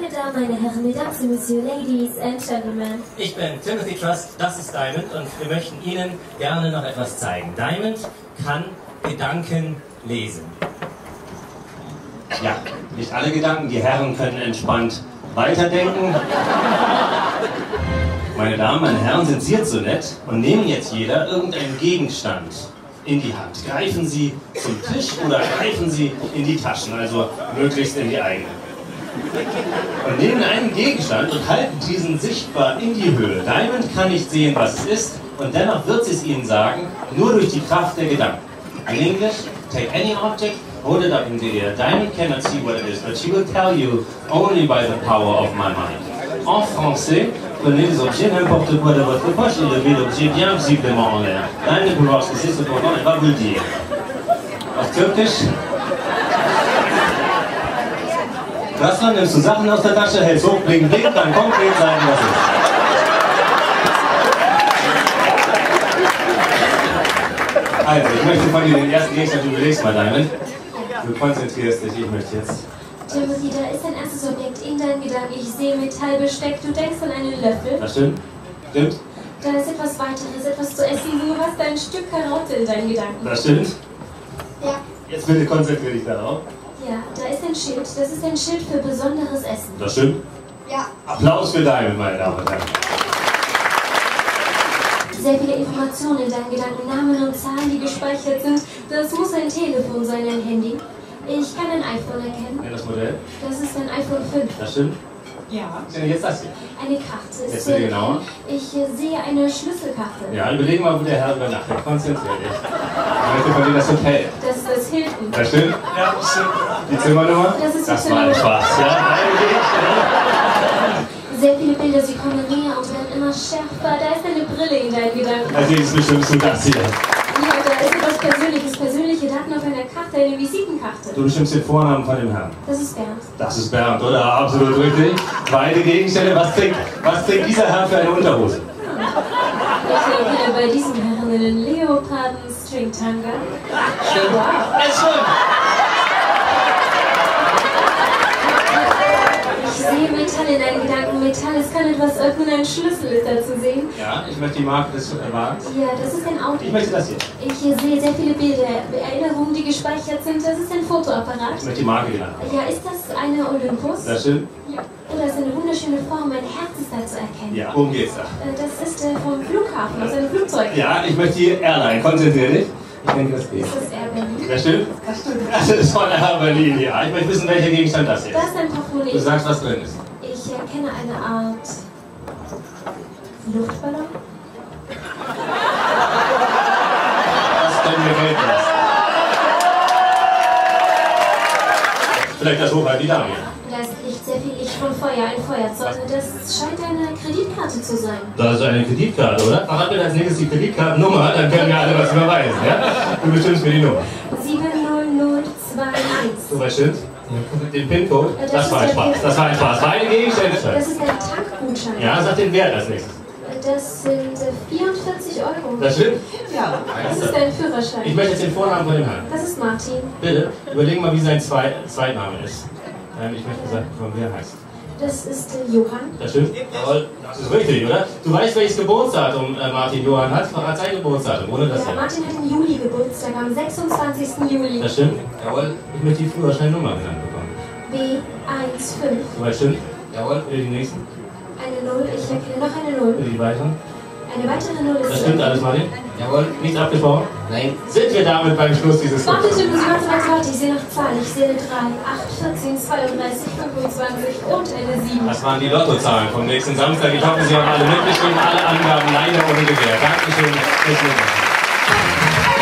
meine Herren, Mesdames et Messieurs, Ladies and Gentlemen. Ich bin Timothy Trust, das ist Diamond und wir möchten Ihnen gerne noch etwas zeigen. Diamond kann Gedanken lesen. Ja, nicht alle Gedanken, die Herren können entspannt weiterdenken. Meine Damen, meine Herren, sind Sie jetzt so nett und nehmen jetzt jeder irgendeinen Gegenstand in die Hand. Greifen Sie zum Tisch oder greifen Sie in die Taschen, also möglichst in die eigene. Und nehmen einen Gegenstand und halten diesen sichtbar in die Höhe. Diamond kann nicht sehen, was es ist, und dennoch wird sie es Ihnen sagen, nur durch die Kraft der Gedanken. In English, take any object, hold it up in the air. Diamond cannot see what it is, but she will tell you only by the power of my mind. En français, prenez les objets, n'importe quoi de votre poche et levez l'objet bien visiblement en l'air. Diamond vouloir ce que c'est, cependant, elle va vous le dire. Auf Türkisch, Rassler, nimmst du Sachen aus der Tasche, hältst hoch, bling, bling, dann konkret sagen, was ist. Also, ich möchte von dir den ersten Gegenstand, du überlegst mal, Diamond. Du konzentrierst dich, ich möchte jetzt. Timothy, da ist ein erstes Objekt in deinen Gedanken. Ich sehe Metallbesteck. Du denkst an einen Löffel. Das stimmt? Stimmt? Da ist etwas weiteres, etwas zu essen. Du hast ein Stück Karotte in deinen Gedanken. Das stimmt? Ja. Jetzt bitte konzentrier dich darauf. Ja, da ein Schild. Das ist ein Schild für besonderes Essen. Das stimmt? Ja. Applaus für Diamond, meine Damen und Herren. Sehr viele Informationen in deinen Gedanken, Namen und Zahlen, die gespeichert sind. Das muss ein Telefon sein, ein Handy. Ich kann ein iPhone erkennen. Ja, das Modell? Das ist ein iPhone 5. Das stimmt? Ja. Denn jetzt das hier? Eine Karte. Ist Jetzt sehr bitte genauer. erkennen. Ich sehe eine Schlüsselkarte. Ja, überlegen mal, wo der Herr übernachtet. Konzentrier dich. Ich möchte von dir das Hotel. Das ist das Hilton. Das stimmt? Ja, das stimmt. Die Zimmernummer? Das ist die Das war ein Zimmernummer. Spaß, ja? Sehr viele Bilder, sie kommen näher und werden immer schärfer. Da ist eine Brille in deinen Gedanken. Also jetzt bestimmt du das hier. Ja, da ist etwas Persönliches, persönliche Daten auf einer Karte, eine Visitenkarte. Du bestimmst den Vornamen von dem Herrn. Das ist Bernd. Das ist Bernd, oder? Absolut richtig. Zweite Gegenstände. Was trägt, was trägt dieser Herr für eine Unterhose? Ich erkenne bei diesem Herrn einen Leoparden-String-Tanga. Stimmt. Wow. Es Ich sehe Metall in deinen Gedanken. Metall, es kann etwas öffnen, ein Schlüssel ist da zu sehen. Ja, ich möchte die Marke des Wagens. Ja, das ist ein Auto. Ich möchte das hier. Ich sehe sehr viele Bilder, Erinnerungen, die gespeichert sind. Das ist ein Fotoapparat. Ich möchte die Marke genannt. Ja, ist das eine Olympus? Das stimmt? Ja. Oder ist eine wunderschöne Form, ein Herz ist da zu erkennen. Ja, worum geht's da? Äh, Das ist äh, vom Flughafen, aus einem Flugzeug. Ja, ich möchte die Airline. Konzentrier dich. Ich denke, das geht. Ist das Air Berlin? Das stimmt? Das stimmt. Das ist von Air Berlin, ja. Ich möchte wissen, welcher Gegenstand das hier Da ist. ist ein. Du sagst, was drin ist. Ich erkenne eine Art Luftballon. Das können wir gelten. Vielleicht das Hochhalten die Dame. Da ist Licht, sehr viel Licht von Feuer, ein Feuerzeug. Das scheint eine Kreditkarte zu sein. Das ist eine Kreditkarte, oder? Verrat mir als nächstes die Kreditkartennummer, dann können wir alle was überweisen, ja? Du bestimmst mir die Nummer. 70021. Du weißt stimmt? Den PIN-Code? Das Das war ein Spaß. Das war ein Spaß. Beide Gegenstände. Das ist ein Tankgutschein. Ja, sag den Wert als nächstes. Das sind äh, 44 Euro. Das stimmt? Ja, das ist dein Ich Führerschein. möchte jetzt den Vornamen von dem Herrn. Das ist Martin. Bitte, überlegen mal, wie sein Zwei Zweitname ist. Ähm, ich möchte sagen, von wer er heißt. Das ist äh, Johann. Das stimmt? Jawohl, das ist richtig, oder? Du weißt, welches Geburtsdatum äh, Martin Johann hat? Verrat sein Geburtsdatum, ohne das Ja. Martin hat im Juli Geburtstag, am 26. Juli. Das stimmt? Jawohl. Ich möchte die Führerscheinnummer genannt bekommen. B15. Du weißt, stimmt? Jawohl. Bitte die nächsten. Eine Null. Ich erkenne noch eine Null. Bitte die weiteren. Eine weitere Null ist. Das stimmt alles, Martin? Jawohl. Nichts abgesprochen? Nein. Sind wir damit beim Schluss dieses Warte, warte. Ich sehe noch Zahlen. Ich sehe eine 3, 8, 14, 32, 25 und eine 7. Das waren die Lottozahlen vom nächsten Samstag. Ich hoffe, Sie haben alle mitgeschrieben, alle Angaben leider ohne Gewähr. Dankeschön. Bis Mal.